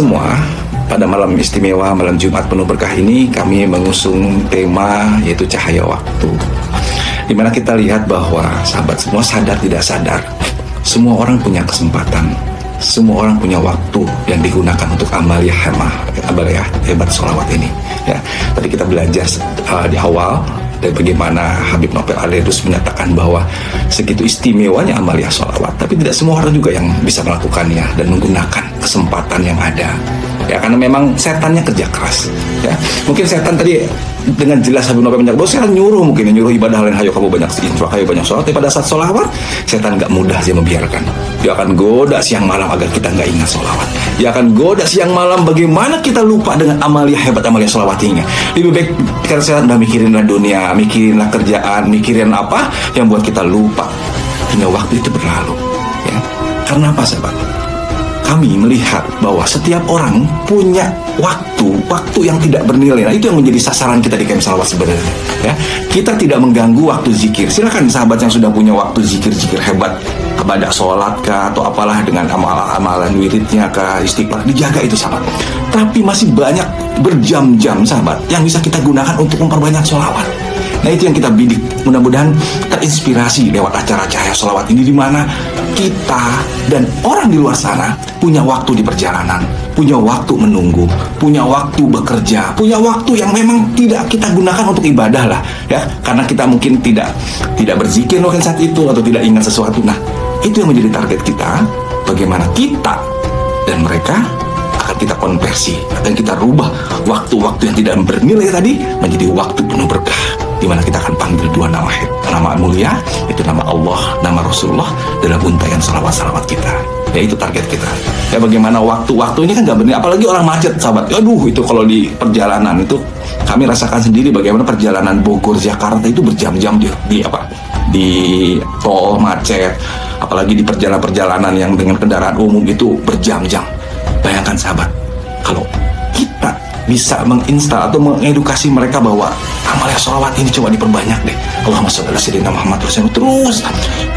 semua, pada malam istimewa malam Jumat penuh berkah ini kami mengusung tema yaitu cahaya waktu. Di mana kita lihat bahwa sahabat semua sadar tidak sadar, semua orang punya kesempatan, semua orang punya waktu yang digunakan untuk amalia hemah, amalia hebat sholawat ini. Ya, tadi kita belajar uh, di awal dan bagaimana Habib Novel Aledus menyatakan bahwa segitu istimewanya amalia sholawat tapi tidak semua orang juga yang bisa melakukannya dan menggunakan kesempatan yang ada. Ya karena memang setannya kerja keras ya. Mungkin setan tadi dengan jelas Habib Novel bahwa setan nyuruh mungkin nyuruh ibadah lain. Hayo kamu banyak infak hayo banyak sholat. Tapi pada saat sholawat setan nggak mudah dia membiarkan. Dia akan goda siang malam agar kita nggak ingat sholawat. Dia akan goda siang malam bagaimana kita lupa dengan amalia hebat amalia sholawatinya. Lebih baik karena setan udah mikirinlah dunia mikirinlah kerjaan, mikirin apa yang buat kita lupa. Hingga waktu itu berlalu. Ya. Karena apa sahabat? Kami melihat bahwa setiap orang punya waktu, waktu yang tidak bernilai. Nah, itu yang menjadi sasaran kita di Camp Salawat sebenarnya. Ya, kita tidak mengganggu waktu zikir. Silakan sahabat yang sudah punya waktu zikir-zikir hebat, kepada sholat kah atau apalah dengan amalan-amalan wiridnya kah istighfar dijaga itu sahabat. Tapi masih banyak berjam-jam sahabat yang bisa kita gunakan untuk memperbanyak sholawat. Nah itu yang kita bidik. Mudah-mudahan terinspirasi lewat acara cahaya sholawat ini di mana kita dan orang di luar sana punya waktu di perjalanan, punya waktu menunggu, punya waktu bekerja, punya waktu yang memang tidak kita gunakan untuk ibadah lah ya. Karena kita mungkin tidak tidak berzikir mungkin saat itu atau tidak ingat sesuatu. Nah itu yang menjadi target kita. Bagaimana kita dan mereka akan kita konversi, akan kita rubah waktu-waktu yang tidak bernilai tadi menjadi waktu penuh berkah di mana kita akan panggil dua nama nama mulia itu nama Allah nama Rasulullah dalam untayan salawat-salawat kita. Ya itu target kita. Ya bagaimana waktu-waktu ini kan gak benar. Apalagi orang macet sahabat. Aduh itu kalau di perjalanan itu kami rasakan sendiri bagaimana perjalanan Bogor Jakarta itu berjam-jam di, di apa? Di tol macet apalagi di perjalanan-perjalanan yang dengan kendaraan umum itu berjam-jam. Bayangkan sahabat bisa menginstal atau mengedukasi mereka bahwa amalia sholawat ini coba diperbanyak deh. Allahumma sholli ala sayyidina Muhammad terus terus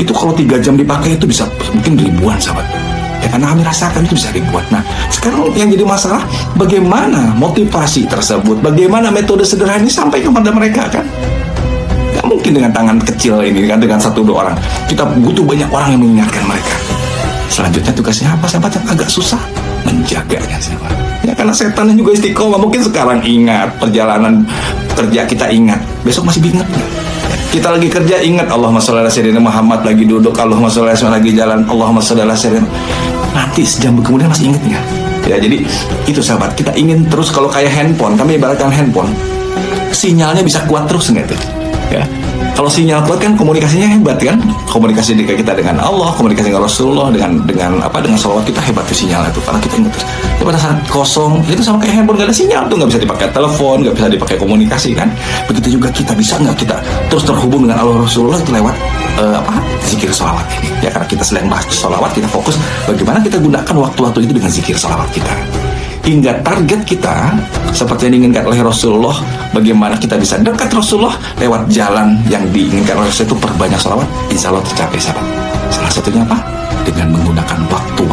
itu kalau tiga jam dipakai itu bisa mungkin ribuan sahabat. Ya karena kami rasakan itu bisa ribuan. Nah sekarang yang jadi masalah bagaimana motivasi tersebut? Bagaimana metode sederhana ini sampai kepada mereka kan? Gak mungkin dengan tangan kecil ini kan dengan satu dua orang. Kita butuh banyak orang yang mengingatkan mereka. Selanjutnya tugasnya apa sahabat? Yang agak susah menjaganya sahabat karena setan juga istiqomah. Mungkin sekarang ingat perjalanan kerja kita ingat. Besok masih ingat Kita lagi kerja ingat Allahumma sholli ala sayyidina Muhammad lagi duduk Allahumma sholli ala lagi jalan Allahumma sholli ala sayyidina Nanti sejam kemudian masih ingat nggak? Ya jadi itu sahabat kita ingin terus kalau kayak handphone kami ibaratkan handphone sinyalnya bisa kuat terus nggak tuh? Ya kalau sinyal kuat kan komunikasinya hebat kan? Komunikasi kita dengan Allah komunikasi dengan Rasulullah dengan dengan apa? Dengan salawat kita hebat tuh sinyal itu karena kita ingat ya, pada saat kosong itu sama kayak handphone gak ada sinyal tuh nggak bisa dipakai telepon nggak bisa dipakai komunikasi kan? Begitu juga kita bisa nggak kita terus terhubung dengan Allah Rasulullah itu lewat uh, apa? Zikir salawat ini. Ya karena kita sedang bahas salawat kita fokus bagaimana kita gunakan waktu-waktu itu dengan zikir salawat kita hingga target kita seperti yang diinginkan oleh Rasulullah bagaimana kita bisa dekat Rasulullah lewat jalan yang diinginkan oleh Rasulullah itu perbanyak salawat insya Allah tercapai sahabat. Salah satunya apa? Dengan menggunakan tidak